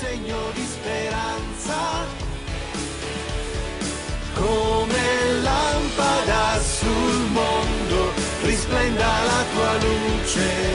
segno di speranza. Come lampada sul mondo risplenda la tua luce.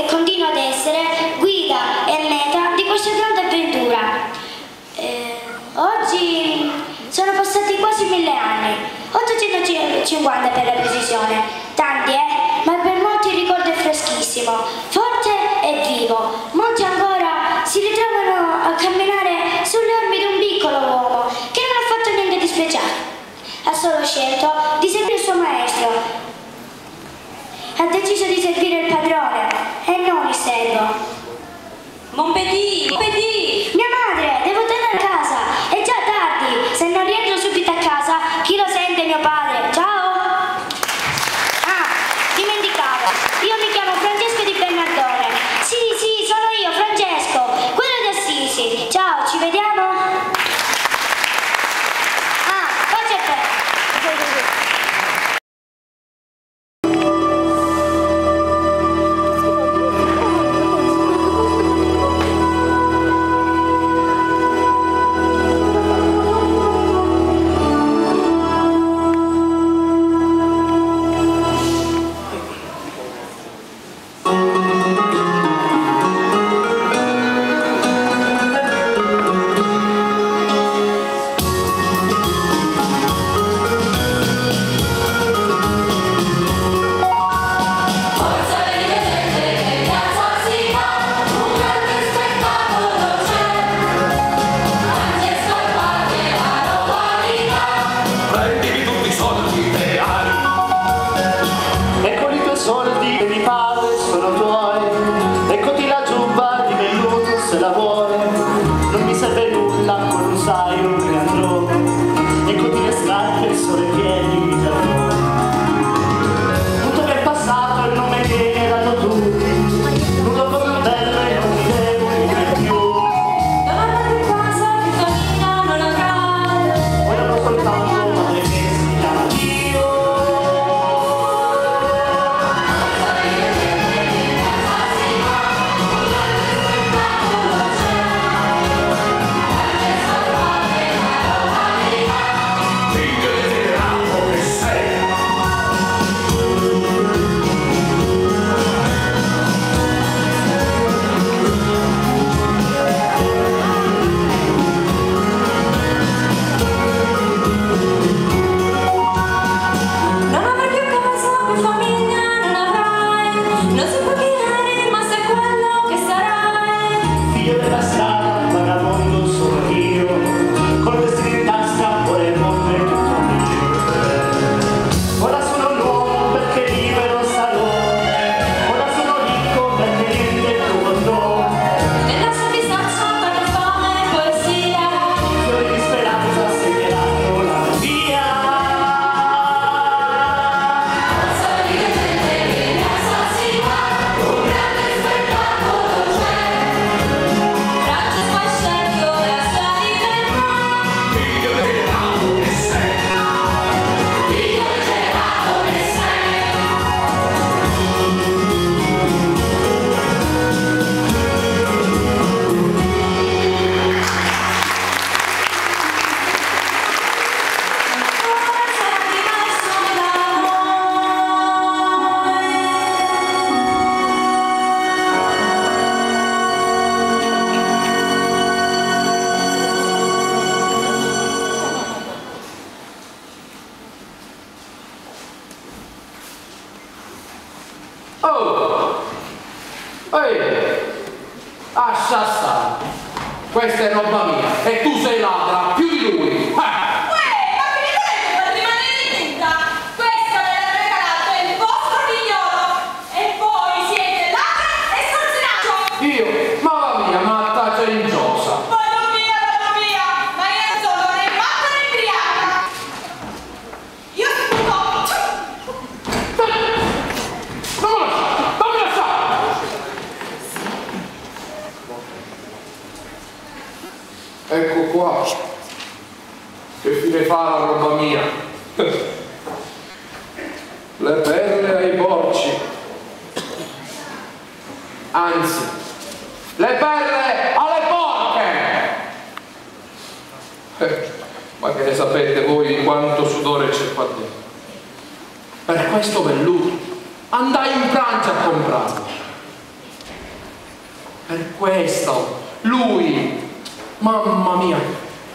e continua ad essere guida e meta di questa grande avventura. Eh, oggi sono passati quasi mille anni, 850 per la precisione, tanti eh, ma per molti il ricordo è freschissimo, forte e vivo. Molti ancora si ritrovano a camminare sulle orme di un piccolo uomo che non ha fatto niente di speciale, ha solo scelto di seguire il suo maestro, ha deciso di servire il padrone eh e noi, Sebo. Buon pedì! Buon pedì! Oh! Ehi! Stare! Questa è roba mia e tu sei ladra più di lui! Eh! Uè, ma che mi volete far rimanere incinta? Questo me l'ha regalato il vostro figliolo! E voi siete ladra e scorzonato! Io? Ma va via, matta c'è ingiosa! Vado via, vado via! Ma io non sono né matta né ubriaca! Io sputo! Non lo so! Fammi lasciare! Ecco qua. Che fine fa la roba mia? Le perle ai porci. Anzi, le perle alle porche! Eh, Ma che ne sapete voi di quanto sudore c'è qua dentro? Per questo velluto andai in Francia a comprarlo. Per questo lui, mamma mia,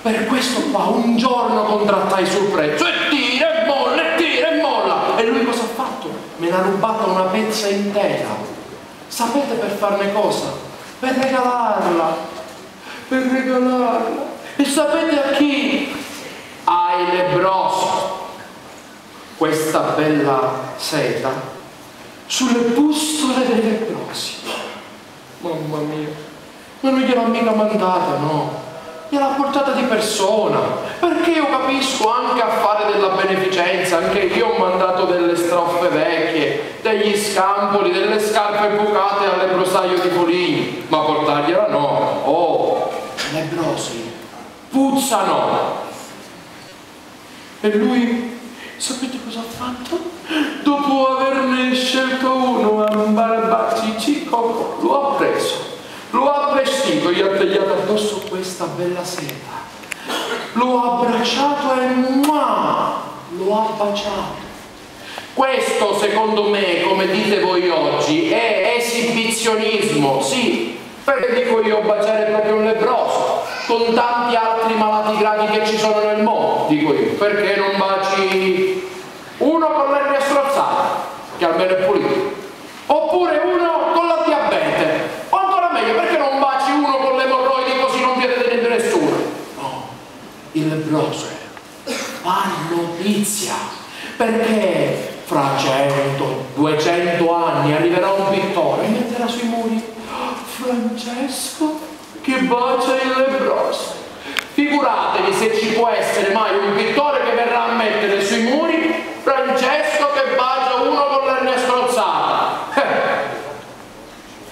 per questo qua un giorno contrattai sul prezzo e tira e molla e tira e molla. E lui cosa ha fatto? Me l'ha rubata una pezza intera. Sapete per farne cosa? Per regalarla. Per regalarla. E sapete a chi? Ai lebrosi questa bella seta sulle bustole dei leprosi. Mamma mia, ma non gliel'ha mica mandata, no? Gliel'ha portata di persona, perché io capisco anche a fare della beneficenza, anche io ho mandato delle stoffe vecchie, degli scampoli, delle scarpe bucate al lebrosaio di Foligni, ma portargliela no. Oh, lebrosi, puzzano, e lui, sapete cosa ha fatto? Dopo averne scelto uno a Barbacici, lo ha preso, lo ha vestito, gli ha tagliato addosso questa bella seta, lo ha abbracciato e mua, lo ha baciato. Questo, secondo me, come dite voi oggi, è esibizionismo, sì, perché dico io baciare proprio un lebroso, con tanti altri malati gravi che ci sono nel mondo, dico io, perché non baci uno con l'ernia strozzata, che almeno è pulito, oppure uno con la diabete, o ancora meglio, perché non baci uno con le emorroidi così non viene tenendo nessuno? No, lebroso fa notizia, perché fra 100, 200 anni arriverà un pittore e metterà sui muri Francesco che bacia il lebroso. Figuratevi se ci può essere mai un pittore che verrà a mettere sui muri Francesco che bacia uno con l'ernia strozzata.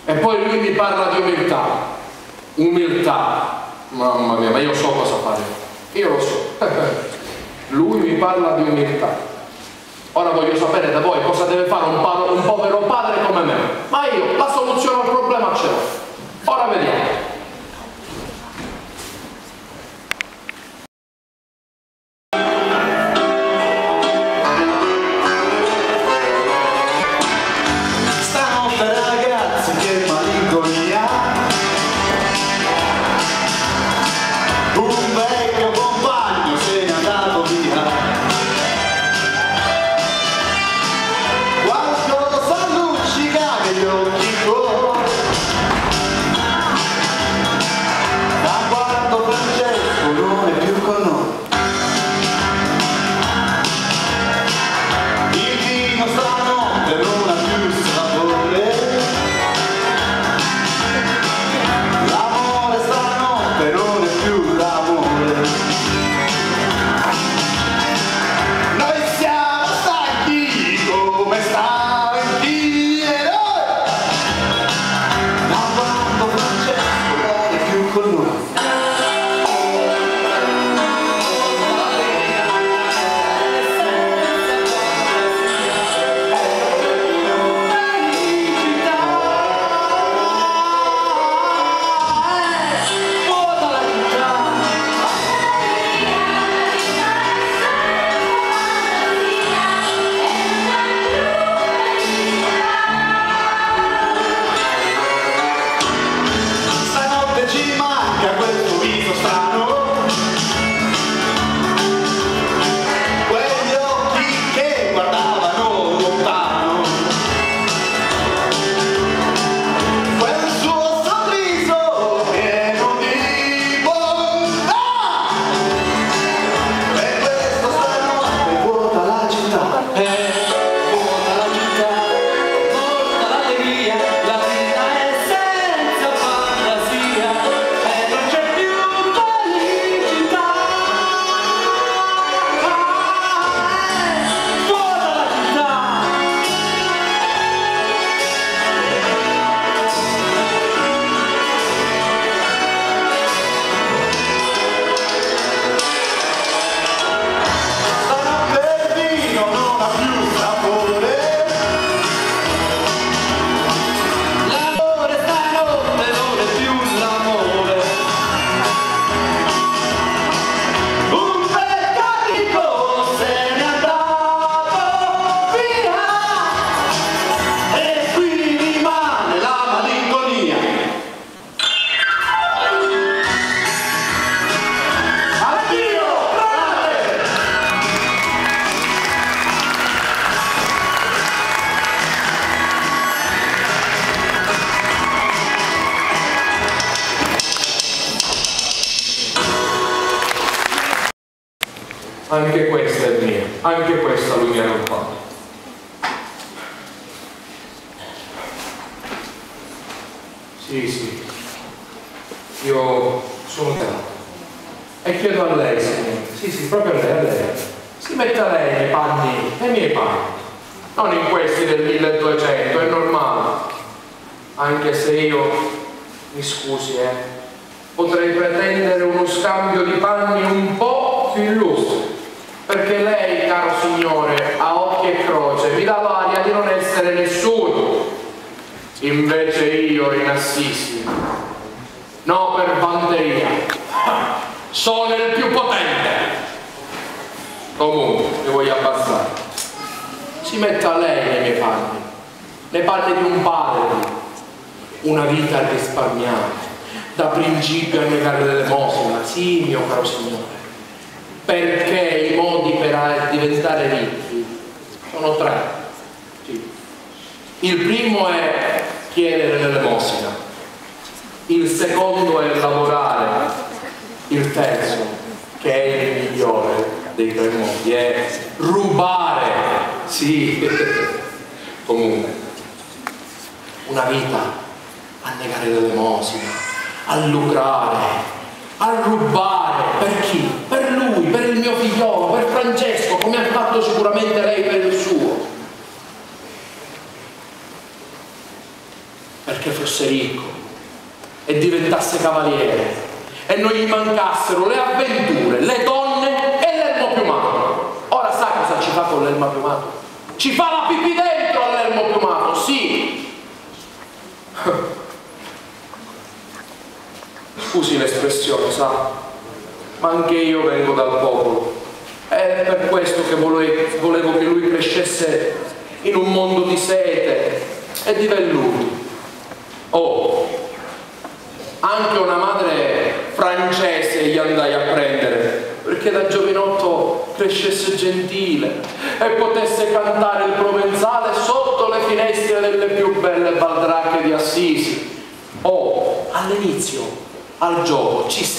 Eh. E poi lui mi parla di umiltà. Umiltà. Mamma mia, ma io so cosa fare. Io lo so. Lui mi parla di umiltà. Ora voglio sapere da voi cosa deve fare un, un povero padre come me. Ma io la soluzione al problema ce l'ho. Ora vediamo.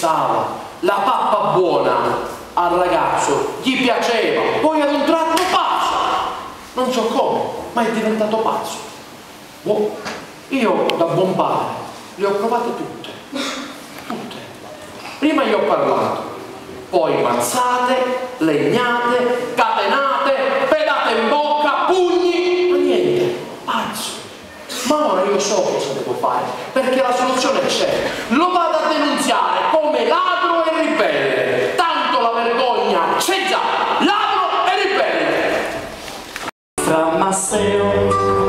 stava, la pappa buona al ragazzo gli piaceva, poi ad un tratto pazzo, non so come, ma è diventato pazzo. Oh, io da buon padre le ho provate tutte, tutte. Prima gli ho parlato, poi mazzate, legnate, catenate, pedate in bocca, pugni, ma niente, pazzo. Ma ora io so cosa devo fare, perché la soluzione c'è. Lo vado a denunziare come ladro e ribelle, tanto la vergogna c'è già, ladro e ribelle. Fra Masseo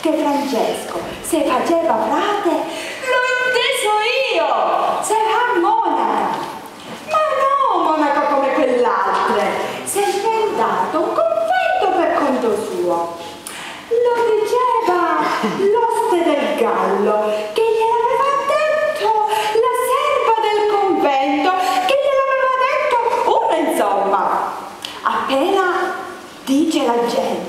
Che Francesco, se faceva frate, l'ho inteso io, sarà monaca. Ma no, monaca come quell'altra, si è inventato un convento per conto suo. Lo diceva l'oste del gallo, che gliel'aveva detto la serva del convento, che gliel'aveva detto una insomma. Appena dice la gente,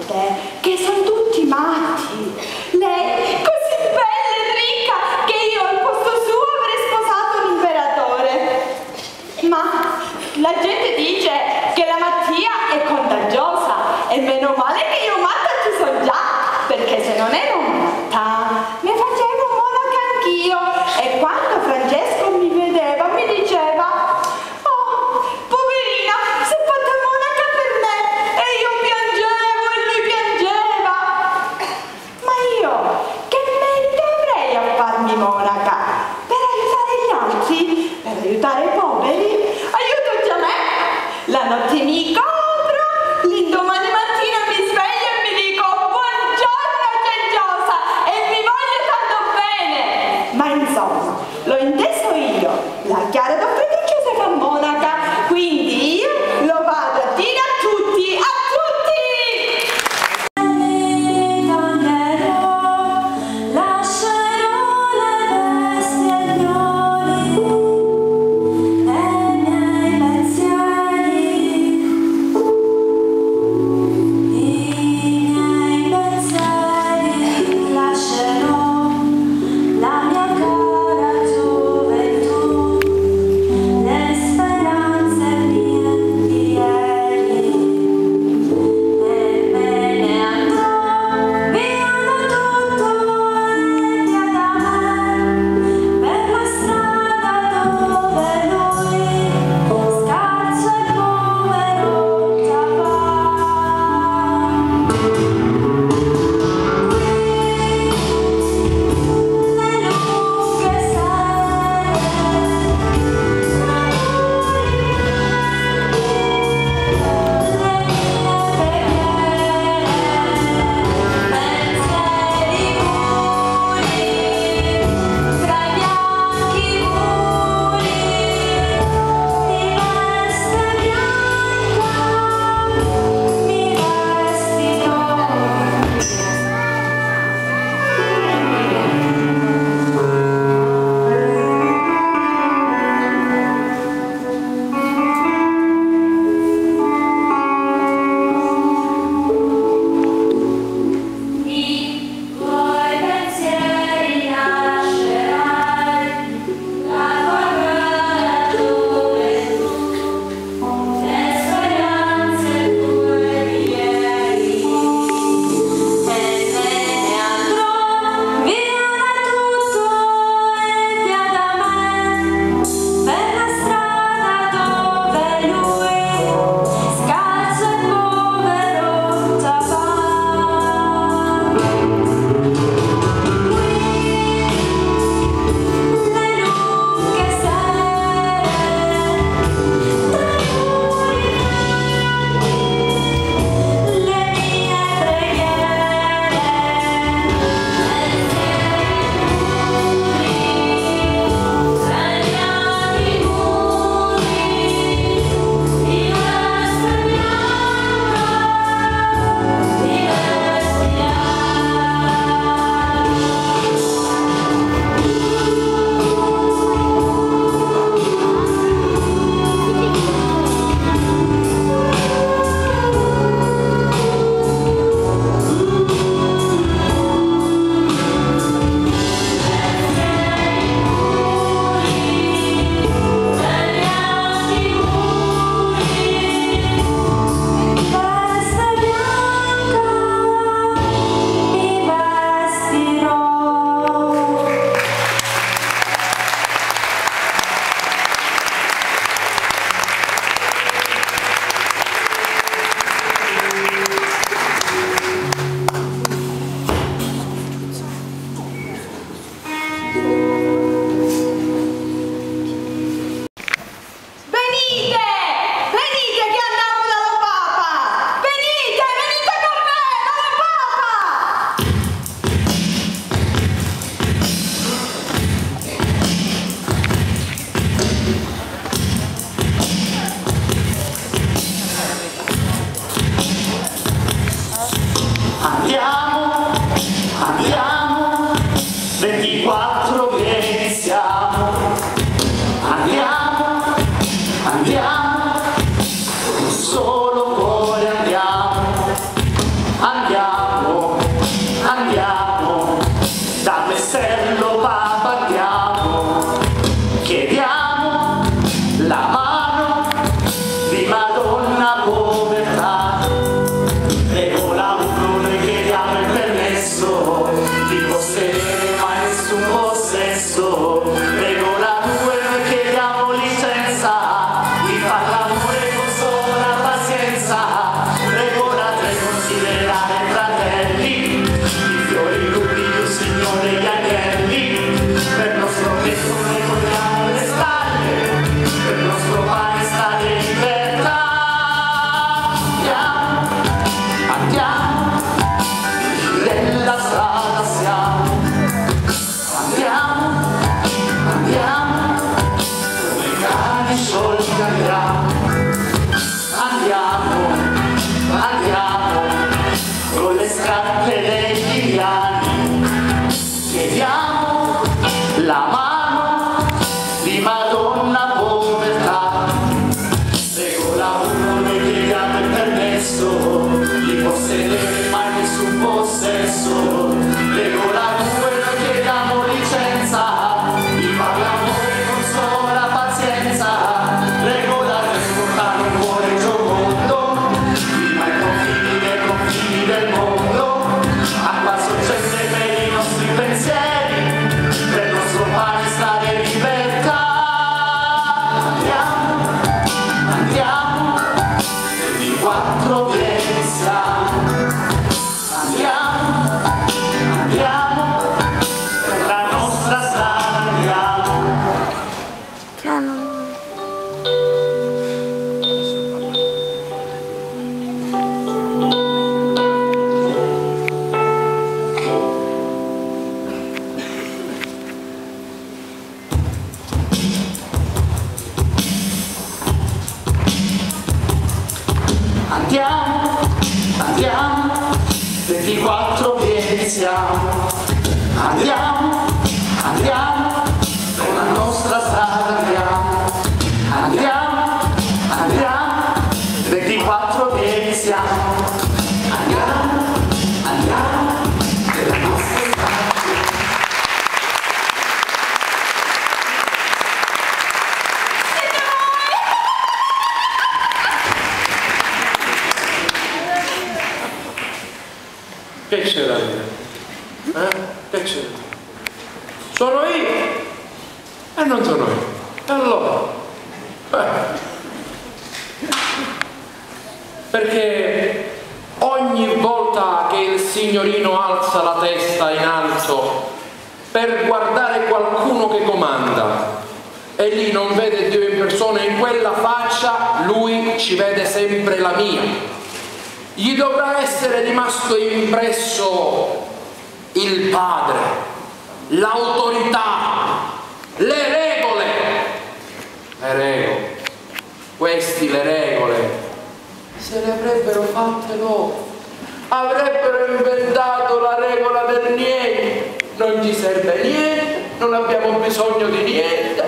Avrebbero inventato la regola del niente. Non ci serve niente, non abbiamo bisogno di niente,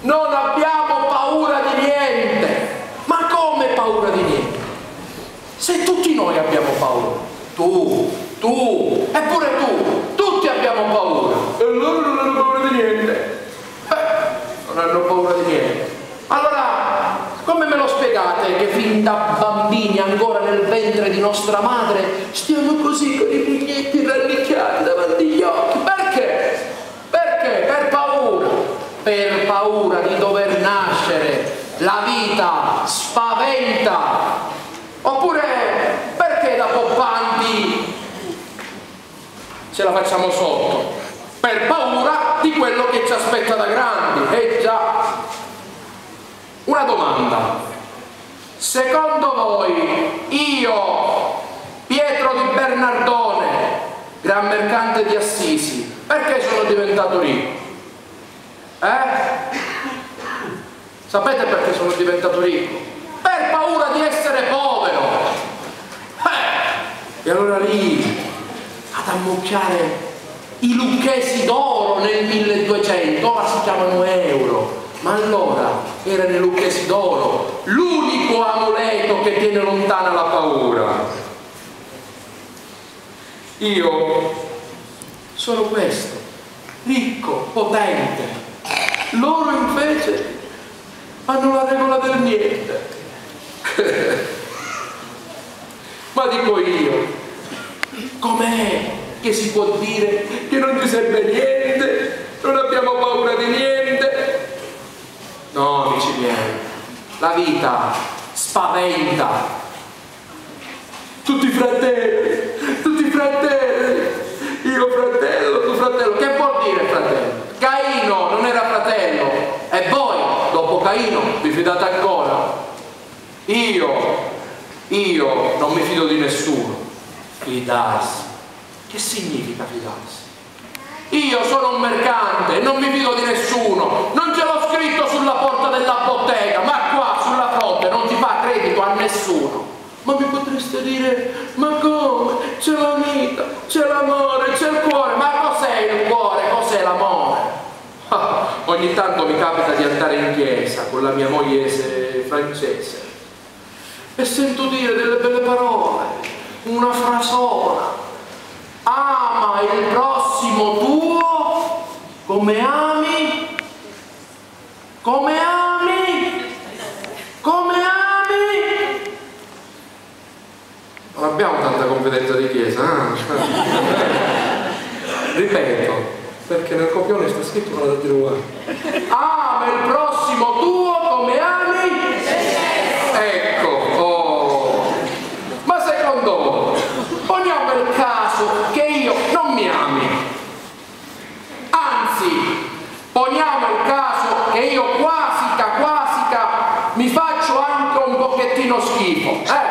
non abbiamo paura di niente. Ma come paura di niente? Se tutti noi abbiamo paura, tu, tu, eppure tu, tutti abbiamo paura, e loro non hanno paura di niente. Eh, non hanno paura di niente. Ventre di nostra madre, stiamo così con i pugnetti rannicchiati davanti agli occhi? Perché? Perché? Per paura. Per paura di dover nascere. La vita spaventa Oppure perché da poppanti ce la facciamo sotto? Per paura di quello che ci aspetta da grandi. Eh già. Una domanda. Secondo voi io, Pietro di Bernardone, gran mercante di Assisi, perché sono diventato ricco? Eh? Sapete perché sono diventato ricco? Per paura di essere povero. Eh, e allora lì ad ammucchiare i lucchesi d'oro nel 1200, ora si chiamano euro, ma allora erano i lucchesi d'oro, l'unico amuleto che tiene lontana la paura. Io sono questo, ricco, potente. Loro invece hanno la regola del niente. Ma dico io, com'è che si può dire che non ci serve niente, non abbiamo paura di niente? No, amici miei, la vita spaventa. Tutti i fratelli, tutti i fratelli, io fratello, tu fratello, che vuol dire fratello? Caino non era fratello e voi, dopo Caino, vi fidate ancora? Io, io non mi fido di nessuno. Fidarsi. Che significa fidarsi? Io sono un mercante, non mi fido di nessuno, non ce l'ho scritto sulla porta della bottega, ma qua sulla fronte non ti fa credito a nessuno. Ma mi potreste dire, ma come? C'è la vita, c'è l'amore, c'è il cuore, ma cos'è il cuore, cos'è l'amore? Ah, ogni tanto mi capita di andare in chiesa con la mia moglie francese e sento dire delle belle parole, una frasola. Ama il prossimo tuo come ami, come ami, come ami. Non abbiamo tanta competenza di chiesa, eh? Ripeto, perché nel copione sta scritto una da dire uguale. Ama il prossimo tuo come ami. Trotsky.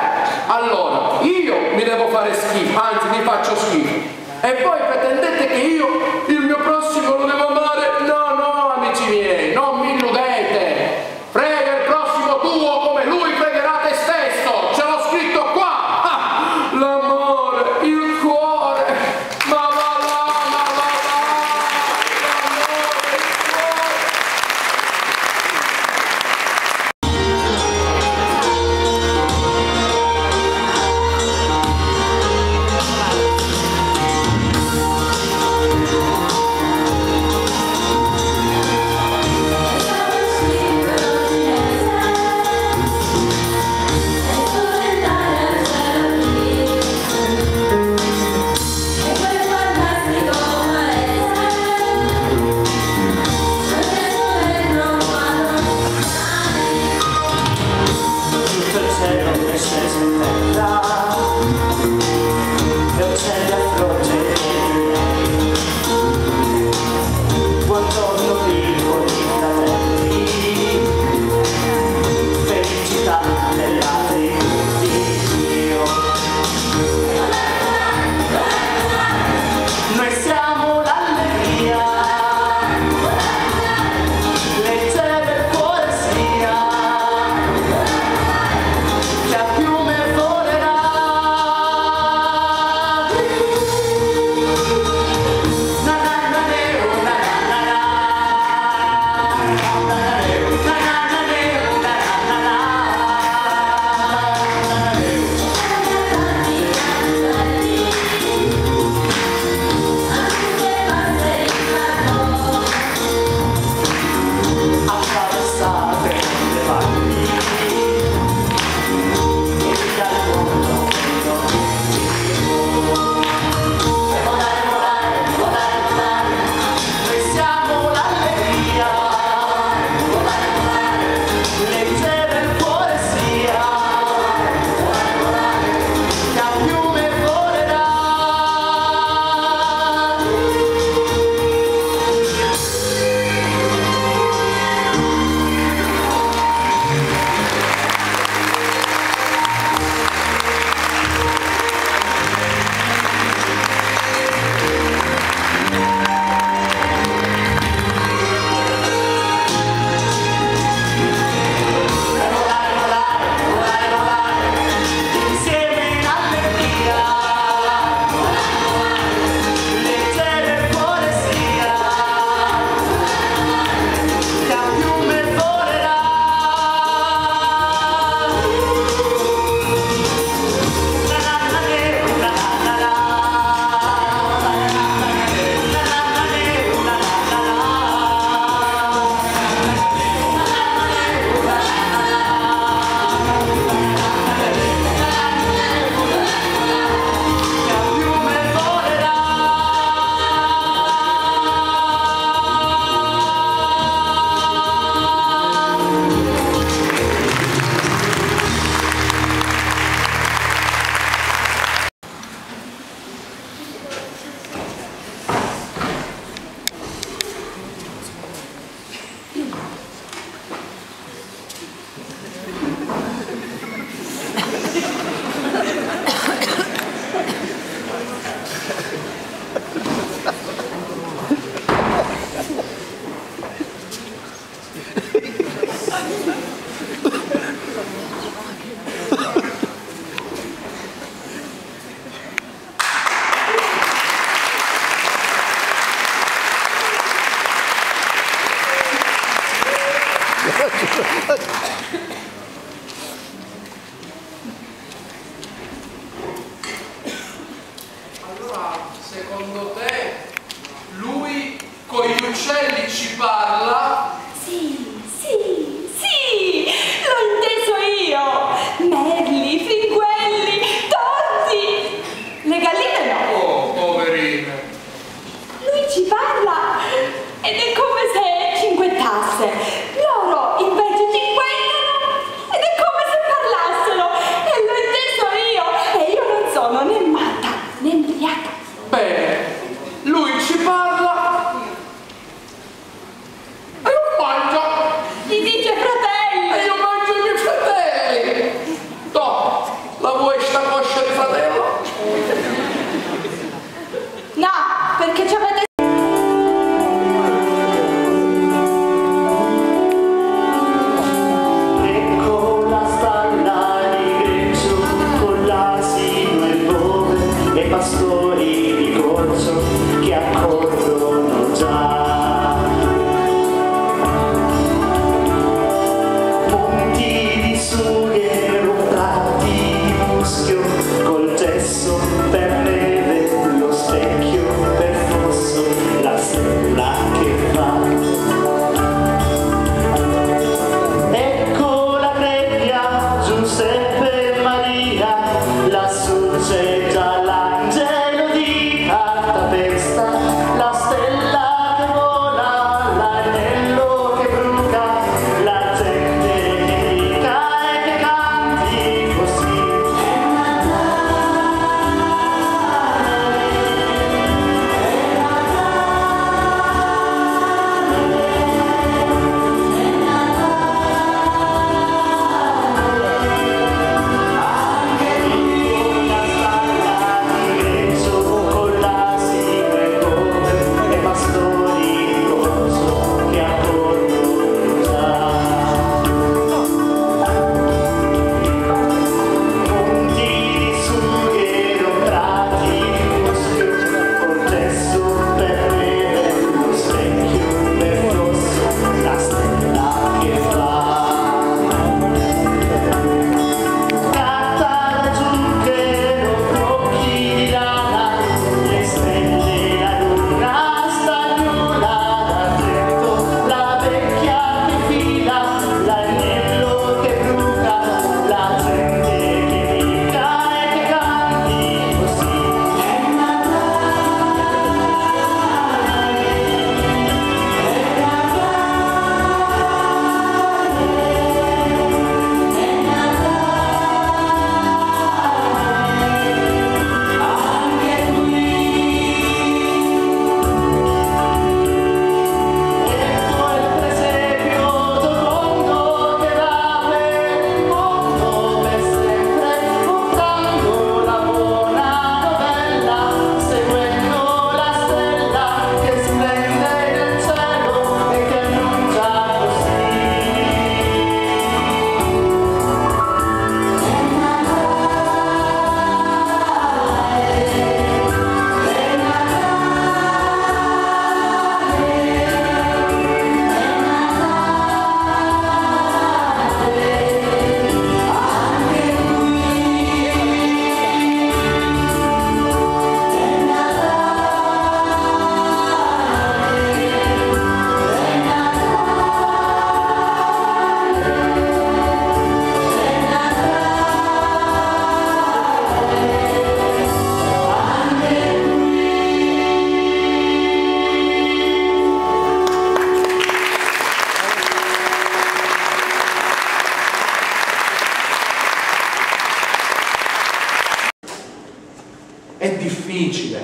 è difficile,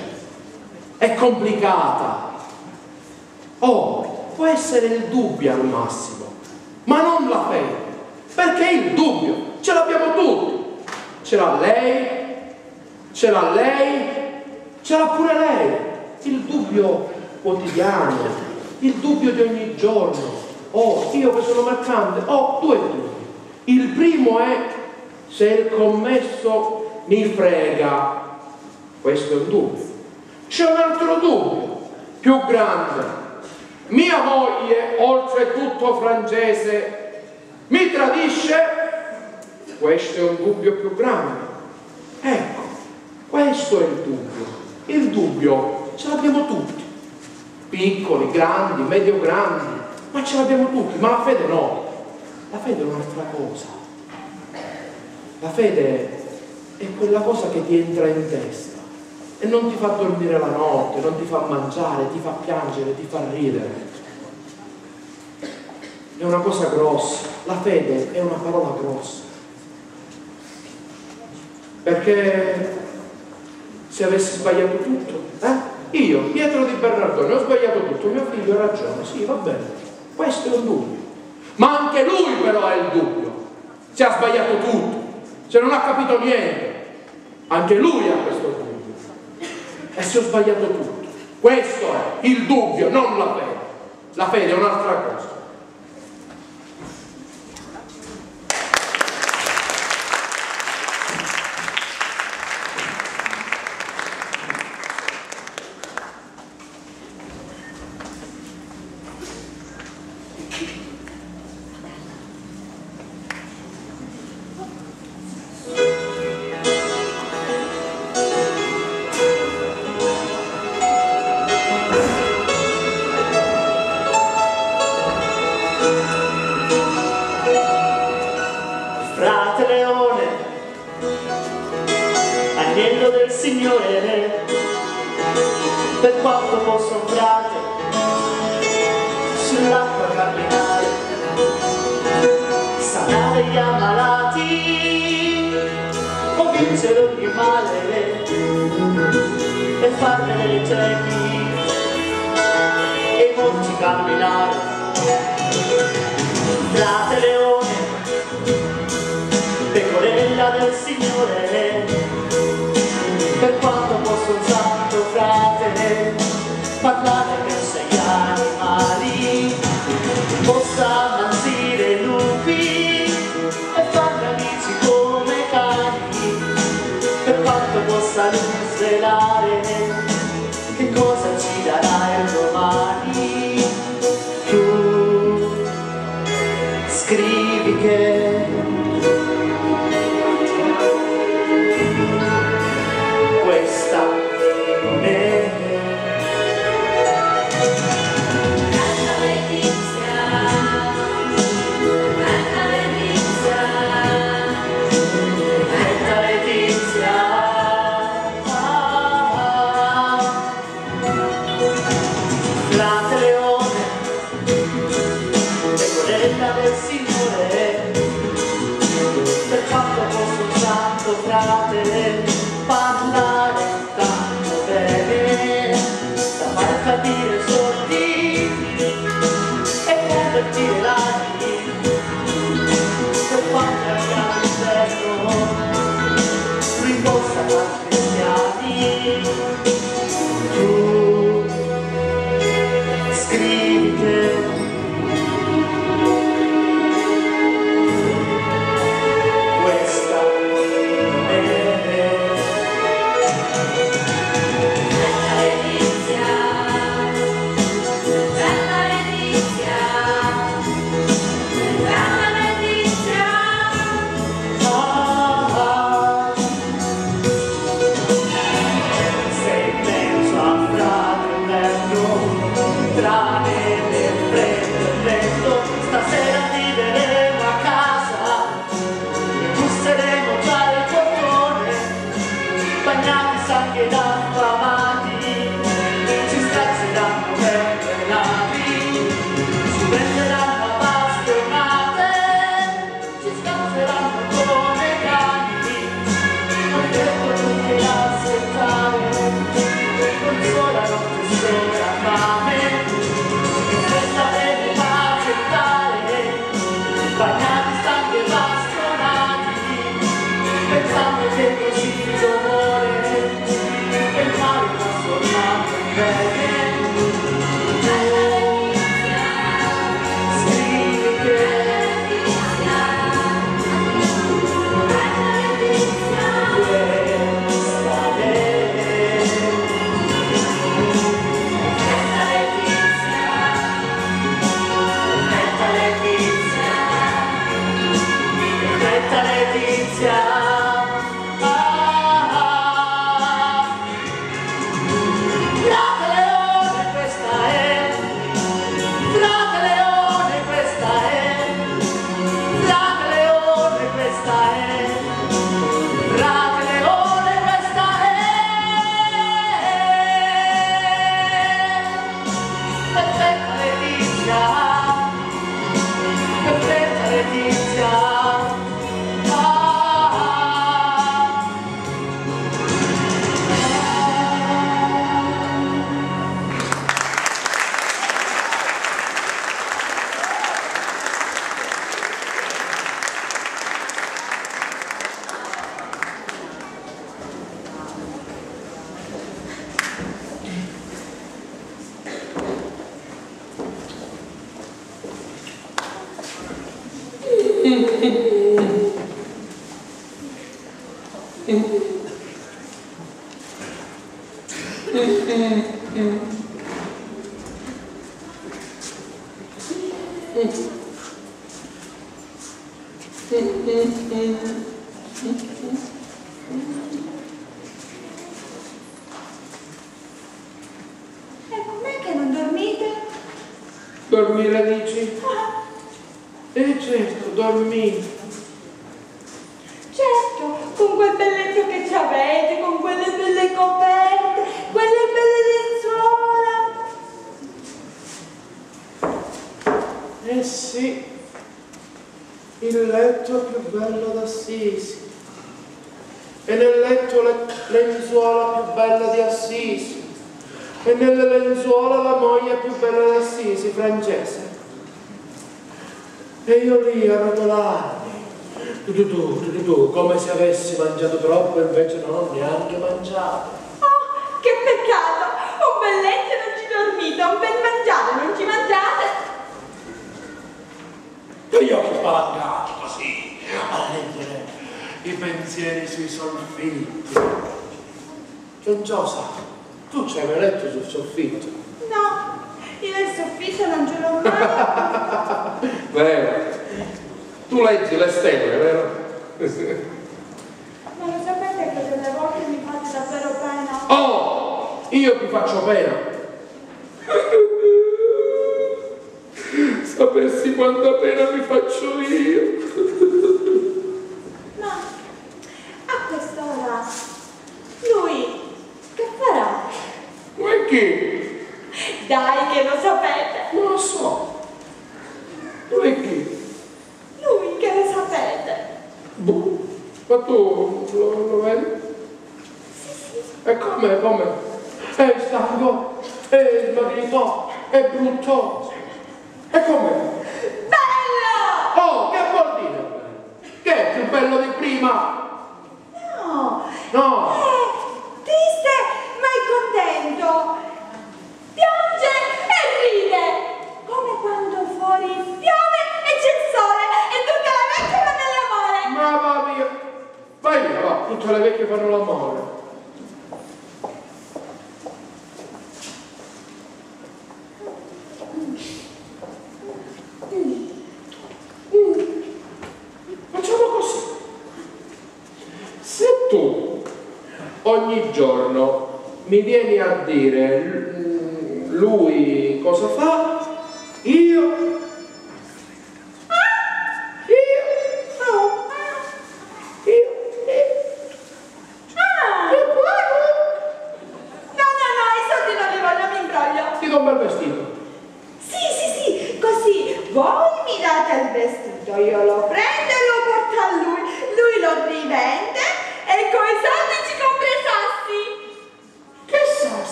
è complicata. Oh, può essere il dubbio al massimo, ma non la fede, perché il dubbio ce l'abbiamo tutti. Ce l'ha lei, ce l'ha lei, ce l'ha pure lei. Il dubbio quotidiano, il dubbio di ogni giorno. Oh, io che sono mercante, ho oh, due dubbi. Il primo è se il commesso mi frega questo è un dubbio. C'è un altro dubbio più grande. Mia moglie, oltretutto francese, mi tradisce? Questo è un dubbio più grande. Ecco, questo è il dubbio. Il dubbio ce l'abbiamo tutti, piccoli, grandi, medio grandi, ma ce l'abbiamo tutti, ma la fede no. La fede è un'altra cosa. La fede è quella cosa che ti entra in testa e non ti fa dormire la notte, non ti fa mangiare, ti fa piangere, ti fa ridere. È una cosa grossa. La fede è una parola grossa. Perché se avessi sbagliato tutto, eh? Io, Pietro di Bernardone, ho sbagliato tutto, mio figlio ha ragione, sì, va bene. Questo è un dubbio. Ma anche lui però ha il dubbio. Se ha sbagliato tutto, se non ha capito niente, anche lui ha questo dubbio. E se ho sbagliato tutto. Questo è il dubbio, non la fede. La fede è un'altra cosa.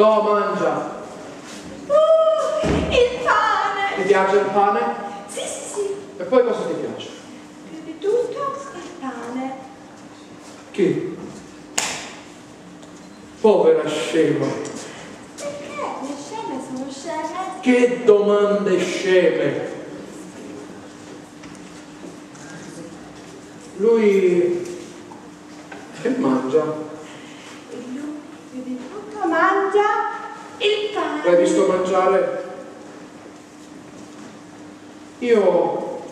To mangia. Uh, il pane! Ti piace il pane? Sì, sì, sì, E poi cosa ti piace? più di tutto il pane. Che? Povera scema. Perché le sceme sono sceme? Che domande sceme. Lui che mangia? E lui più di tutto mangia il pane. L'hai visto mangiare? Io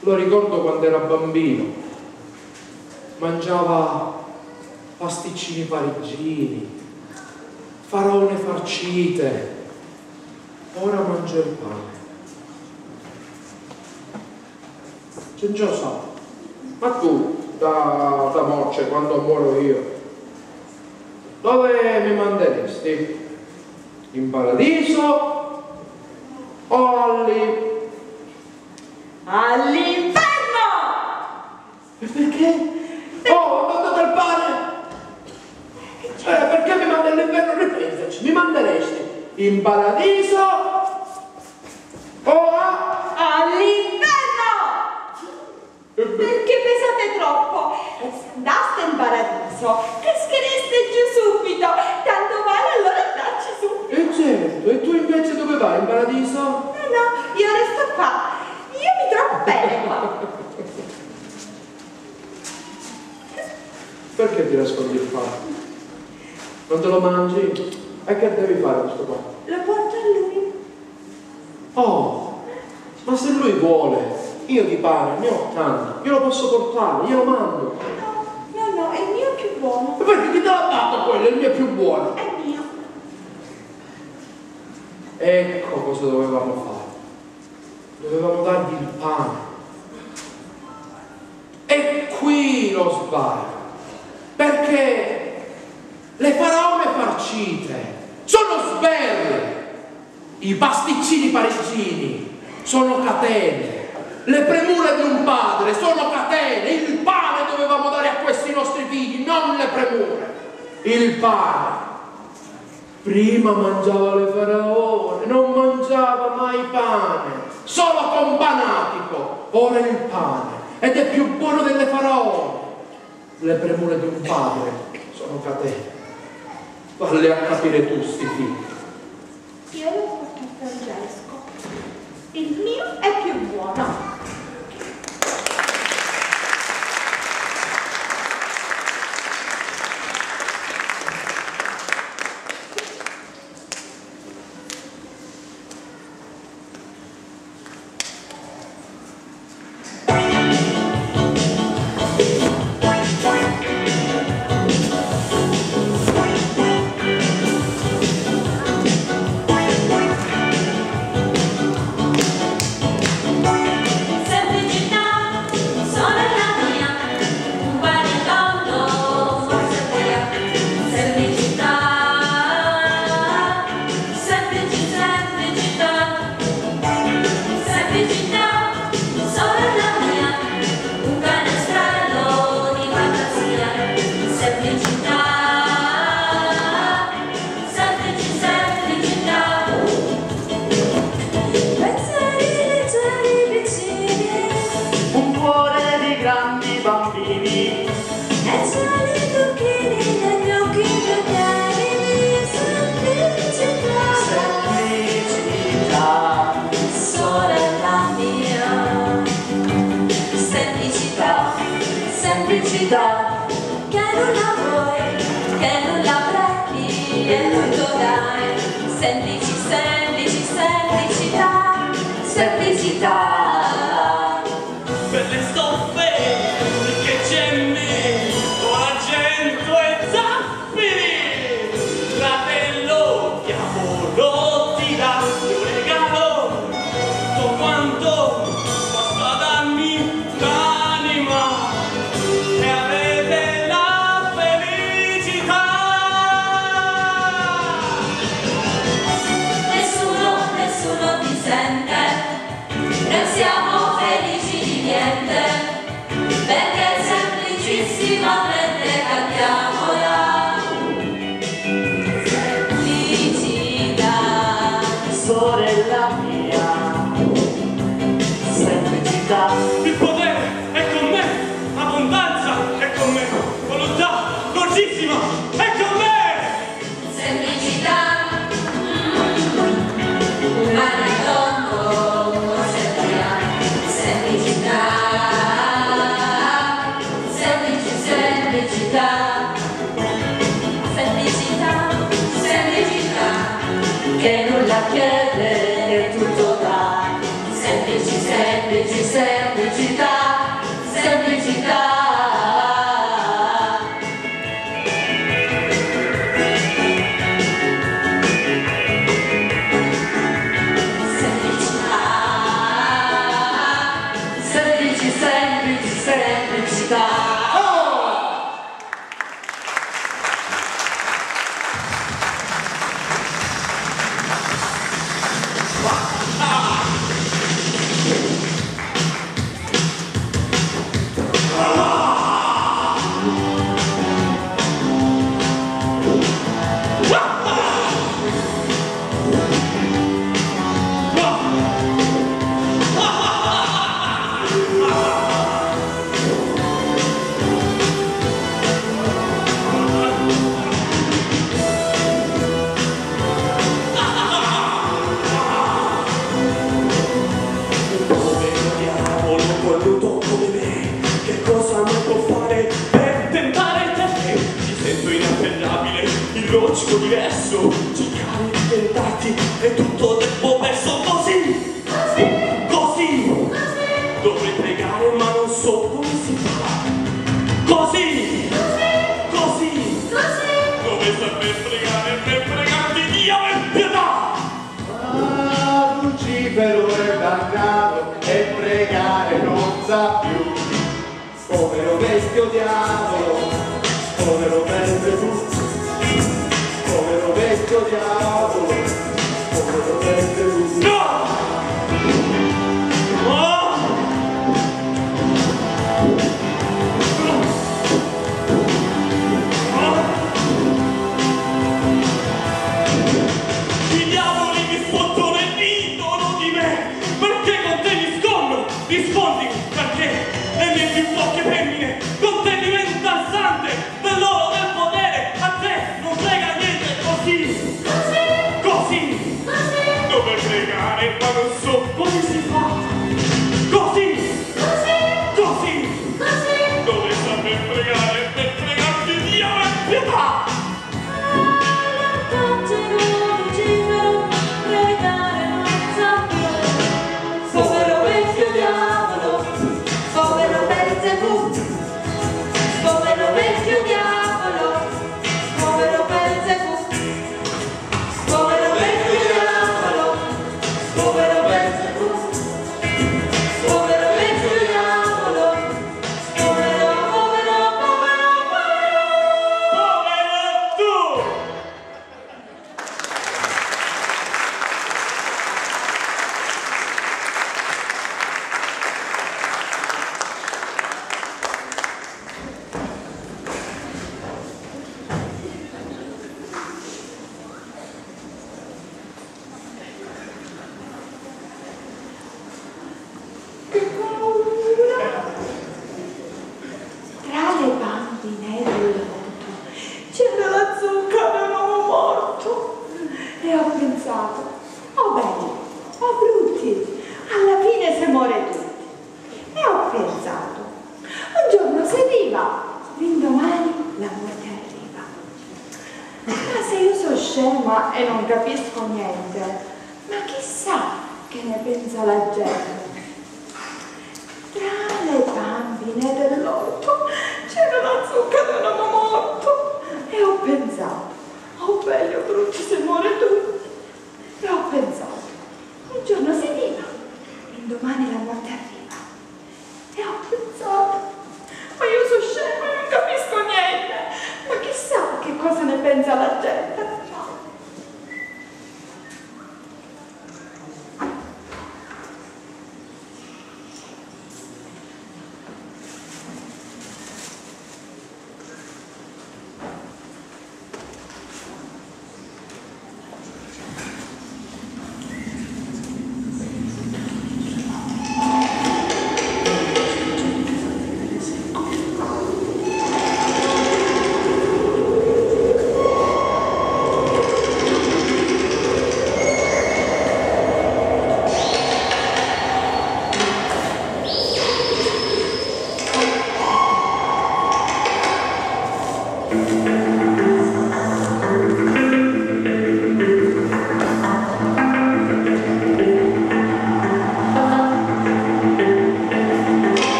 lo ricordo quando era bambino. Mangiava pasticcini parigini, faraone farcite. Ora mangia il pane. Cengiosa, ma tu, da, da morce, quando muoro io, dove mi manderesti? In paradiso o allì? All'inferno! Perché? Oh, ho mandato il pane! Eh, perché mi manda all'inferno? Ripensaci, mi manderesti in paradiso o a... All'inferno! Perché pesate troppo e se andaste in paradiso caschereste giù subito, tanto vale allora andarci subito. E certo, e tu invece dove vai? In paradiso? No, no, io resto qua, io mi trovo bene qua. Perché ti nascondi il pane? Non te lo mangi? E che devi fare questo qua? Lo porto a lui. Oh, ma se lui vuole, io di pane ne ho tanto, io lo posso portare, io lo mando. No, no, no, è il mio più buono. E perché chi te l'ha dato quello? È il mio più buono. È mio. Ecco cosa dovevamo fare. Dovevamo dargli il pane. E qui lo sbaglio. Perché le faraone farcite sono sberle. I pasticcini parigini sono catene. Le premure di un padre sono catene. Il pane dovevamo dare a questi nostri figli, non le premure. Il pane. Prima mangiava le faraone, non mangiava mai pane, solo con panatico. Ora il pane ed è più buono delle faraone. Le premure di un padre sono catene. Valle a capire tu, sti figli. Io porto a Francesco. Il mio è più buono. algo, como eu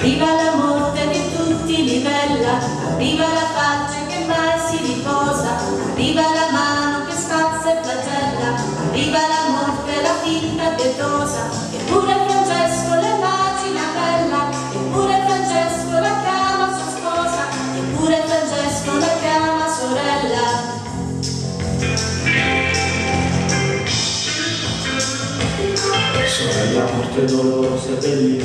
Viva la morte di tutti livella, viva la faccia che mai si riposa, viva la mano che spazza e flagella, viva la morte la finta pietosa, eppure Francesco l'immagina bella, eppure Francesco la chiama sua sposa, eppure Francesco la chiama sorella. Sorella morte dolorosa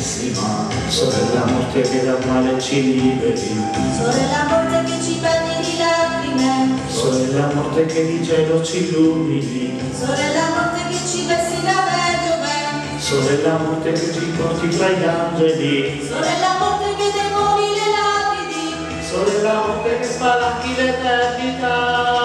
bellissima, sorella morte che da male ci liberi, Sorella morte che ci bagni di lacrime, sorella morte che di cielo ci illumini, sorella morte che ci vesti da vedove, sorella morte che ci porti tra gli angeli, sorella morte che demoni le lapidi, sorella morte che spalanchi l'eternità.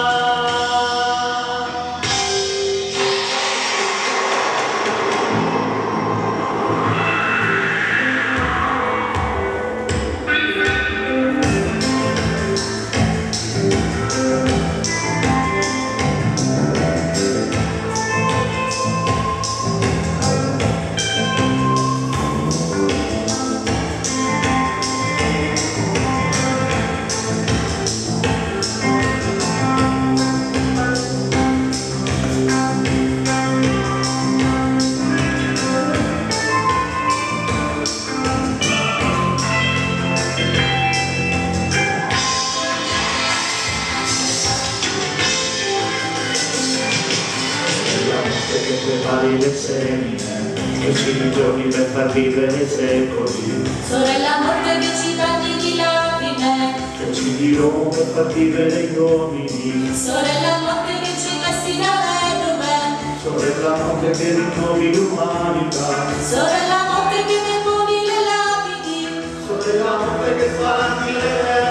Far vivere secoli, sorella morte che ci bagni di lacrime, che ci di uomo per far vivere gli uomini, sorella morte che ci vesti da vedove, sorella morte che rinnovi l'umanità, sorella morte che demoni le lapidi, sorella morte che spalanchi l'eternità.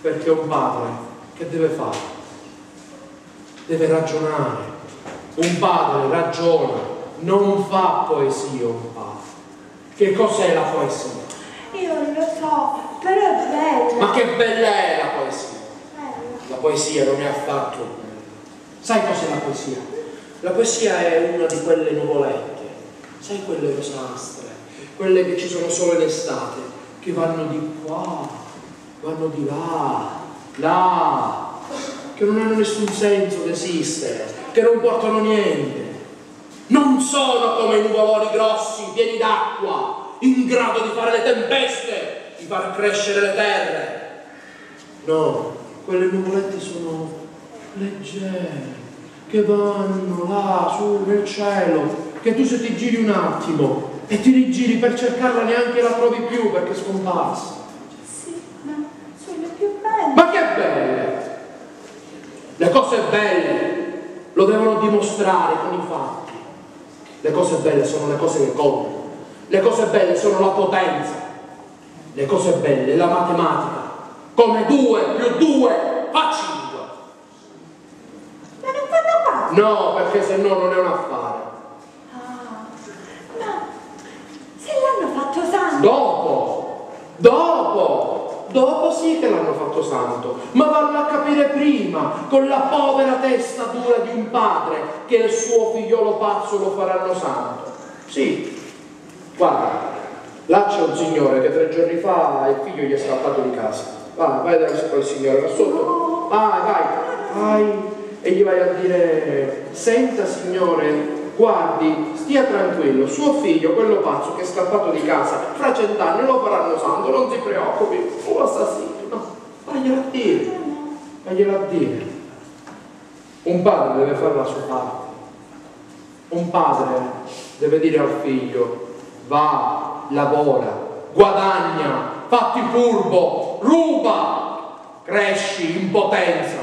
Perché un padre che deve fare? Deve ragionare. Un padre ragiona, non fa poesia un padre. Che cos'è la poesia? io lo so, però è bella. Ma che bella è la poesia! Bella. La poesia non è affatto bella. Sai cos'è la poesia? La poesia è una di quelle nuvolette, sai quelle rosastre, quelle che ci sono solo in estate, che vanno di qua, vanno di là, là, che non hanno nessun senso di esistere, che non portano niente. Non sono come i nuvoloni grossi, pieni d'acqua, in grado di fare le tempeste, di far crescere le terre. No, quelle nuvolette sono leggere, che vanno là su nel cielo, che tu se ti giri un attimo e ti rigiri per cercarla neanche la trovi più perché scomparsa. Sì, ma sono le più belle. Le cose belle lo devono dimostrare con i fatti. Le cose belle sono le cose che contano. Le cose belle sono la potenza. Le cose belle, la matematica. Come due più due fa cinque. Ma non fanno parte. No, perché se no non è un affare. Ah, ma se l'hanno fatto santo. Dopo, dopo, dopo sì che l'hanno fatto santo, ma vanno a capire prima, con la povera testa dura di un padre, che il suo figliolo pazzo lo faranno santo. Sì, guarda, là c'è un signore che tre giorni fa il figlio gli è scappato di casa. Vai, vai da quel signore, va sotto. Vai, vai, vai. E gli vai a dire, senta signore, guardi, stia tranquillo, suo figlio, quello pazzo che è scappato di casa, fra cent'anni lo faranno santo, non si preoccupi, fu assassino, no, vaglielo a dire, vaglielo a dire. Un padre deve fare la sua parte, un padre deve dire al figlio, va, lavora, guadagna, fatti furbo, ruba, cresci in potenza,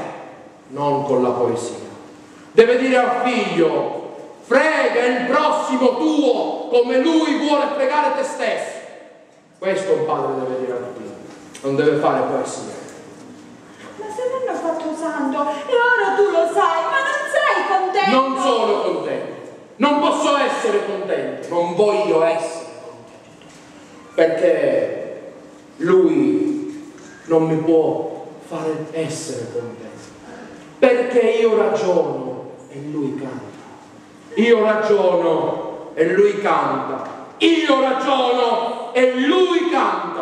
non con la poesia. Deve dire al figlio, frega il prossimo tuo come lui vuole fregare te stesso. Questo un padre deve dire al figlio, non deve fare poesia. Ma se l'hanno fatto santo e ora tu lo sai, ma non sei contento. Non sono contento, non posso essere contento, non voglio essere contento, perché lui non mi può fare essere contento, perché io ragiono e lui canta, io ragiono e lui canta, io ragiono e lui canta.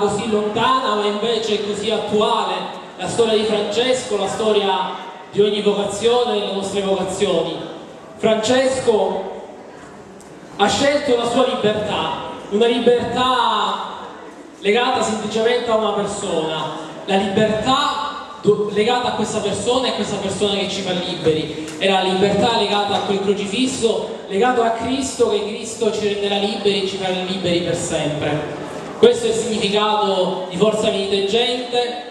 così lontana o invece così attuale, la storia di Francesco, la storia di ogni vocazione, delle nostre vocazioni. Francesco ha scelto la sua libertà, una libertà legata semplicemente a una persona, la libertà legata a questa persona e a questa persona che ci fa liberi, è la libertà legata a quel crocifisso, legato a Cristo che Cristo ci renderà liberi e ci farà liberi per sempre. Questo è il significato di forza vigente,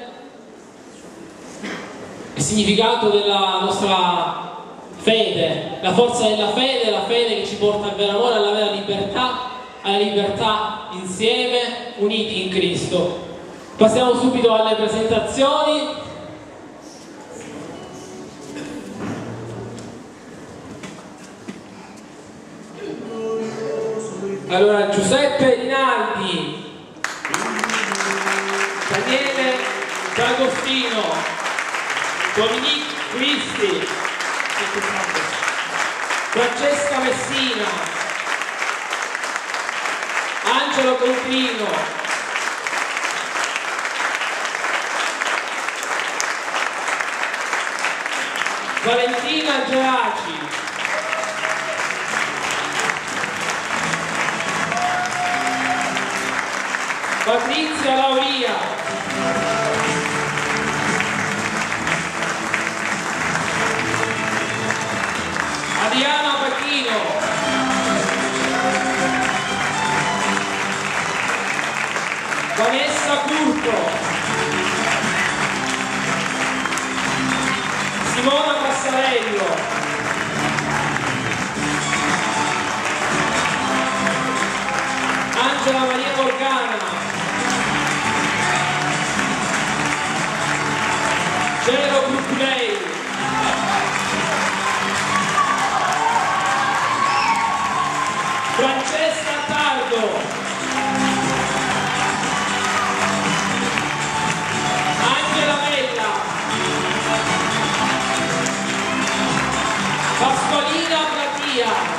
il significato della nostra fede, la forza della fede, la fede che ci porta al vero amore, alla vera libertà, alla libertà insieme, uniti in Cristo. Passiamo subito alle presentazioni. Allora, Giuseppe Rinaldi, Daniele D'Agostino, Dominique Cristi, Francesca Messina, Angelo Contrino, Valentina Geraci, Patrizia Lauria, Adriana Pachino, Vanessa Curto, Simona Passarello, Angela Maria Volcana, Gelo Bruclei, Francesca Tardo, Angela Mella, Pasqualina Platia,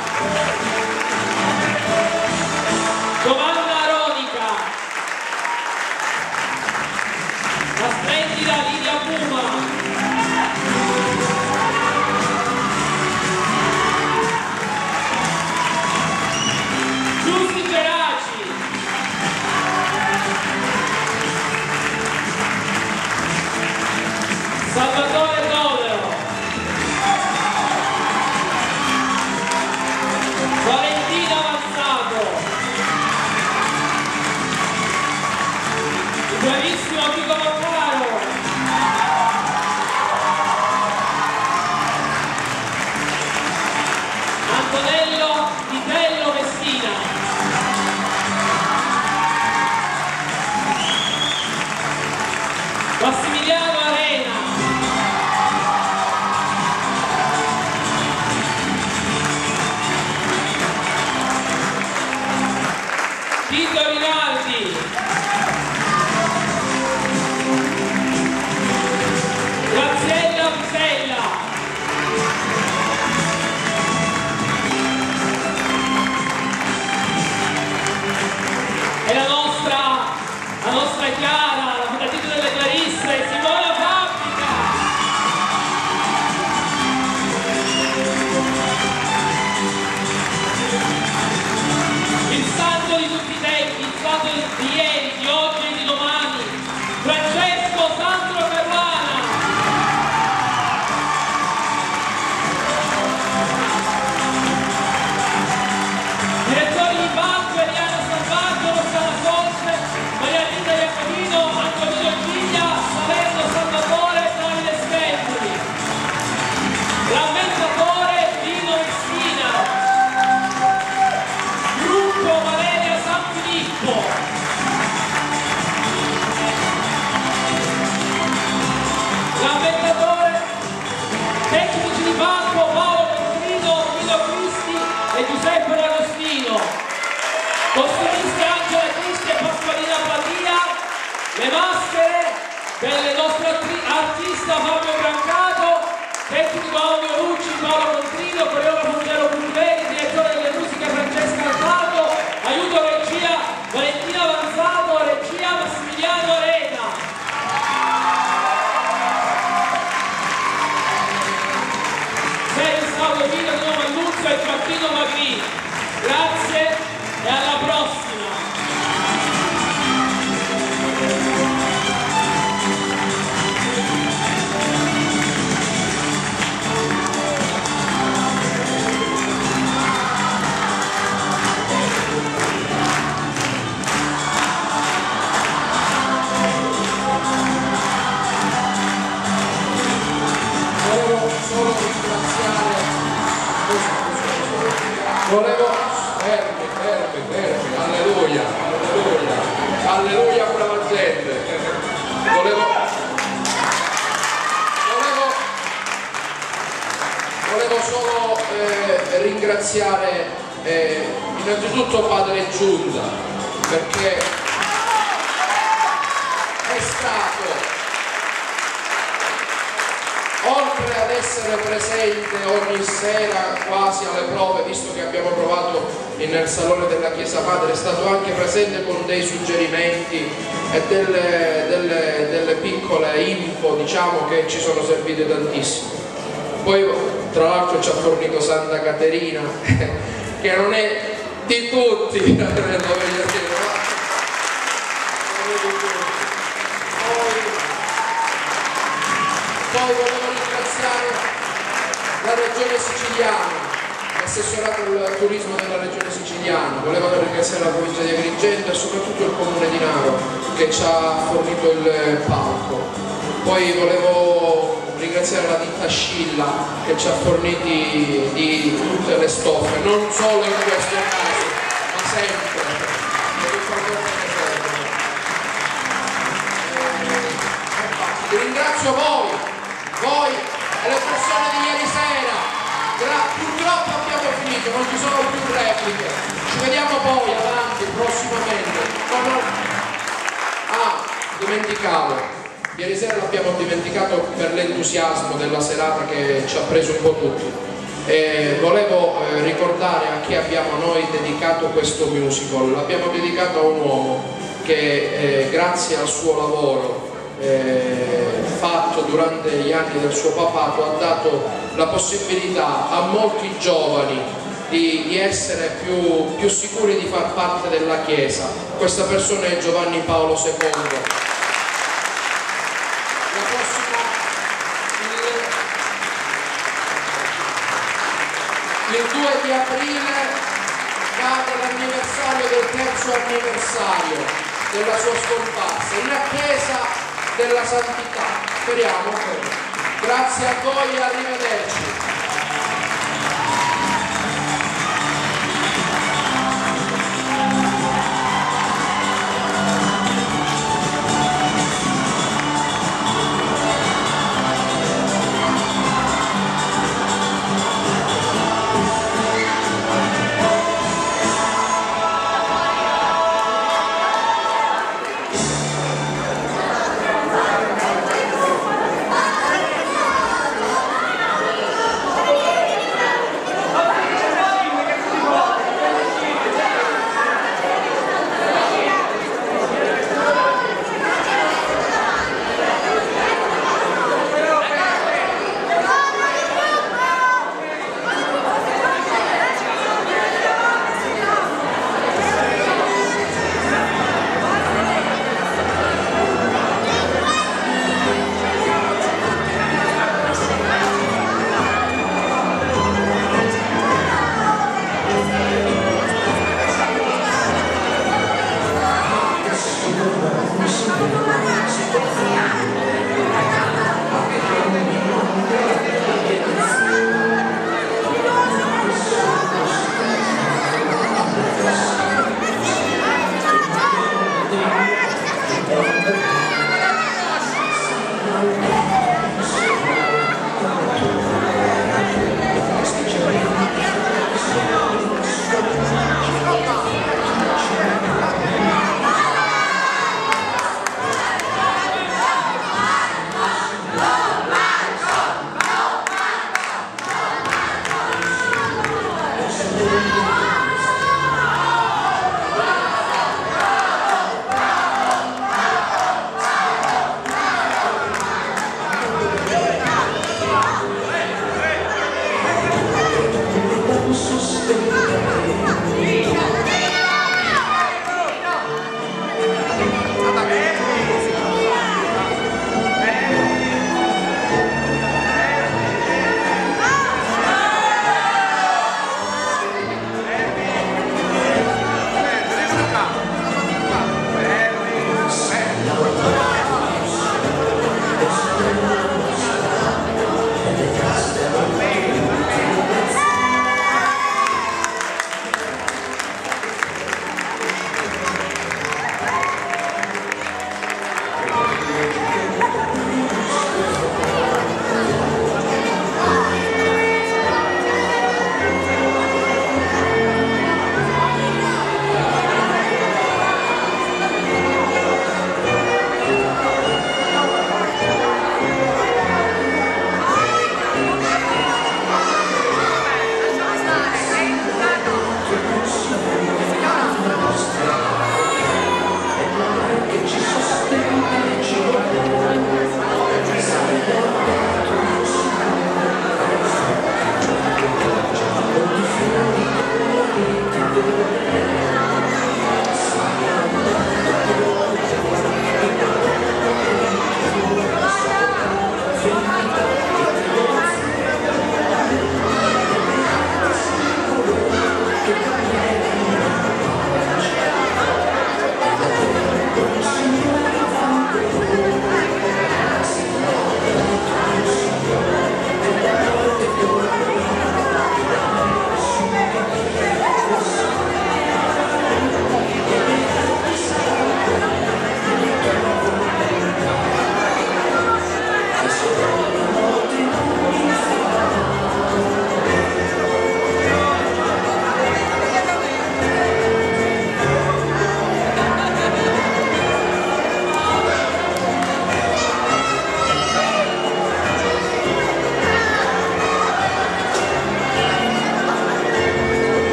Volevo. Fermi, fermi, fermi. Alleluia, alleluia, alleluia brava gente. Volevo, volevo, volevo solo eh, ringraziare eh, innanzitutto Padre Giunta perché è stato oltre ad essere presente ogni sera quasi alle prove, visto che abbiamo provato nel salone della Chiesa Padre, è stato anche presente con dei suggerimenti e delle, delle- delle piccole info, diciamo, che ci sono servite tantissimo. Poi tra l'altro ci ha fornito Santa Caterina, che non è di tutti, lo voglio dire, ma- non è di tutti. Poi- poi volevo ringraziare la regione siciliana, l'assessorato al turismo della regione siciliana, volevo ringraziare la provincia di Agrigento e soprattutto il comune di Naro che ci ha fornito il palco. Poi volevo ringraziare la ditta Scilla che ci ha forniti di tutte le stoffe, non solo in questo caso, ma sempre. ringrazio voi, voi e le persone di ieri sera. Purtroppo abbiamo finito, non ci sono più repliche. Ci vediamo poi avanti, prossimamente. Ah, dimenticavo. Ieri sera l'abbiamo dimenticato per l'entusiasmo della serata che ci ha preso un po' tutti. E volevo eh, ricordare a chi abbiamo noi dedicato questo musical. L'abbiamo dedicato a un uomo che eh, grazie al suo lavoro eh, fatto durante gli anni del suo papato ha dato la possibilità a molti giovani di, di essere più, più sicuri di far parte della Chiesa. Questa persona è Giovanni Paolo II. Il, il 2 di aprile cade l'anniversario del terzo anniversario della sua scomparsa in attesa della santità. Speriamo. Grazie a voi e arrivederci.